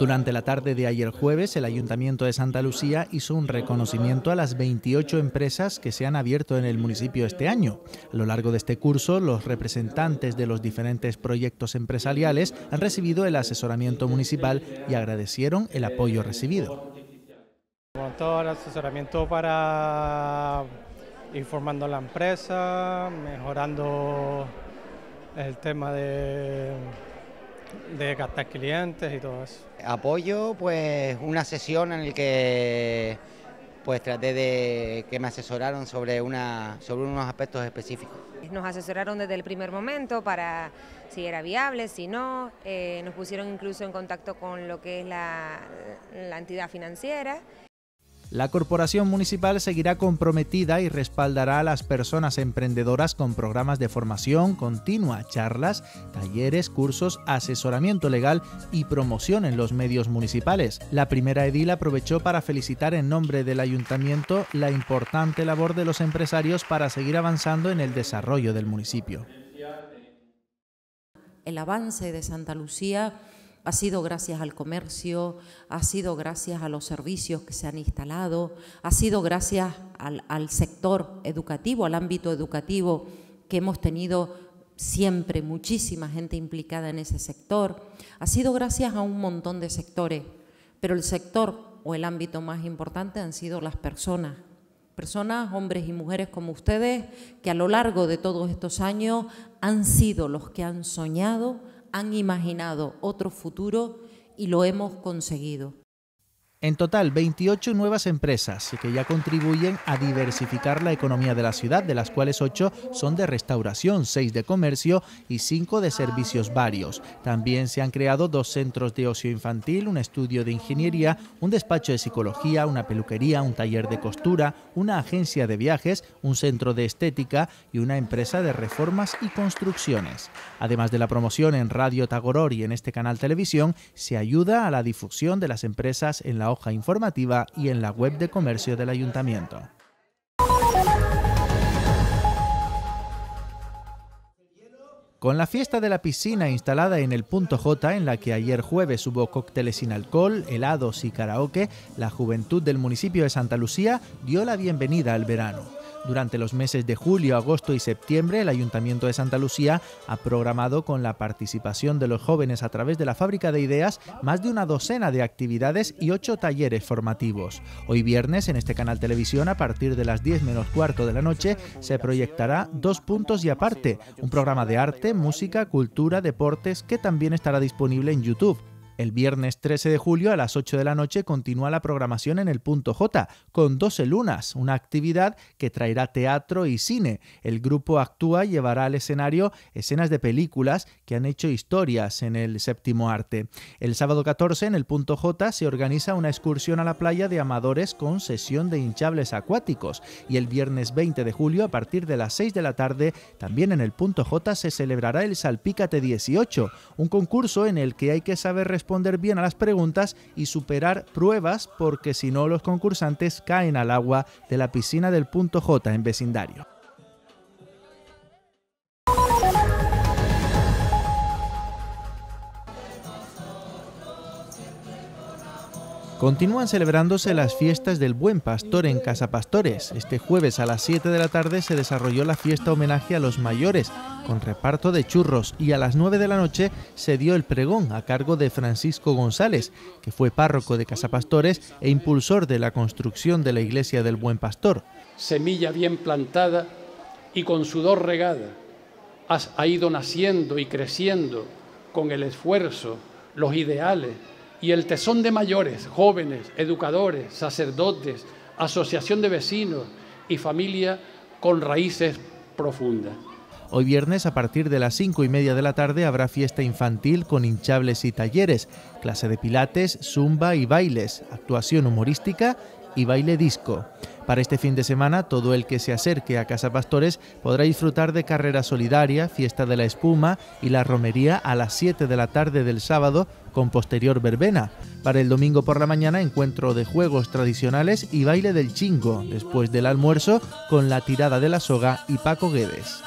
Durante la tarde de ayer jueves, el Ayuntamiento de Santa Lucía hizo un reconocimiento a las 28 empresas que se han abierto en el municipio este año. A lo largo de este curso, los representantes de los diferentes proyectos empresariales han recibido el asesoramiento municipal y agradecieron el apoyo recibido. Todo el asesoramiento para informando a la empresa, mejorando el tema de de captar clientes y todo eso. Apoyo, pues una sesión en la que pues traté de que me asesoraron sobre, una, sobre unos aspectos específicos. Nos asesoraron desde el primer momento para si era viable, si no, eh, nos pusieron incluso en contacto con lo que es la, la entidad financiera la corporación municipal seguirá comprometida y respaldará a las personas emprendedoras con programas de formación continua, charlas, talleres, cursos, asesoramiento legal y promoción en los medios municipales. La primera edil aprovechó para felicitar en nombre del ayuntamiento la importante labor de los empresarios para seguir avanzando en el desarrollo del municipio. El avance de Santa Lucía ha sido gracias al comercio, ha sido gracias a los servicios que se han instalado, ha sido gracias al, sector educativo, al ámbito educativo, que hemos tenido siempre muchísima gente implicada en ese sector, ha sido gracias a un montón de sectores, pero el sector o el ámbito más importante han sido las personas, personas, hombres y mujeres como ustedes, que a lo largo de todos estos años han sido los que han soñado, han imaginado otro futuro y lo hemos conseguido. En total, 28 nuevas empresas que ya contribuyen a diversificar la economía de la ciudad, de las cuales 8 son de restauración, 6 de comercio y 5 de servicios varios. También se han creado dos centros de ocio infantil, un estudio de ingeniería, un despacho de psicología, una peluquería, un taller de costura, una agencia de viajes, un centro de estética y una empresa de reformas y construcciones. Además de la promoción en Radio Tagoror y en este canal televisión, se ayuda a la difusión de las empresas en la hoja informativa y en la web de comercio del ayuntamiento. Con la fiesta de la piscina instalada en el punto J, en la que ayer jueves hubo cócteles sin alcohol, helados y karaoke, la juventud del municipio de Santa Lucía dio la bienvenida al verano. Durante los meses de julio, agosto y septiembre, el Ayuntamiento de Santa Lucía ha programado con la participación de los jóvenes a través de la Fábrica de Ideas más de una docena de actividades y ocho talleres formativos. Hoy viernes, en este canal televisión, a partir de las 10 menos cuarto de la noche, se proyectará Dos Puntos y Aparte, un programa de arte, música, cultura, deportes que también estará disponible en YouTube. El viernes 13 de julio a las 8 de la noche continúa la programación en el Punto J con 12 lunas, una actividad que traerá teatro y cine. El grupo actúa llevará al escenario escenas de películas que han hecho historias en el séptimo arte. El sábado 14 en el Punto J se organiza una excursión a la playa de amadores con sesión de hinchables acuáticos y el viernes 20 de julio a partir de las 6 de la tarde también en el Punto J se celebrará el Salpícate 18, un concurso en el que hay que saber responder responder bien a las preguntas y superar pruebas porque si no los concursantes caen al agua de la piscina del punto J en vecindario. Continúan celebrándose las fiestas del Buen Pastor en Casa Pastores. Este jueves a las 7 de la tarde se desarrolló la fiesta homenaje a los mayores, con reparto de churros, y a las 9 de la noche se dio el pregón a cargo de Francisco González, que fue párroco de Casa Pastores e impulsor de la construcción de la iglesia del Buen Pastor. Semilla bien plantada y con sudor regada, ha ido naciendo y creciendo con el esfuerzo, los ideales, y el tesón de mayores, jóvenes, educadores, sacerdotes, asociación de vecinos y familia con raíces profundas. Hoy viernes a partir de las cinco y media de la tarde habrá fiesta infantil con hinchables y talleres, clase de pilates, zumba y bailes, actuación humorística y baile disco. Para este fin de semana, todo el que se acerque a Casa Pastores podrá disfrutar de carrera solidaria, fiesta de la espuma y la romería a las 7 de la tarde del sábado con posterior verbena. Para el domingo por la mañana, encuentro de juegos tradicionales y baile del chingo, después del almuerzo con la tirada de la soga y Paco Guedes.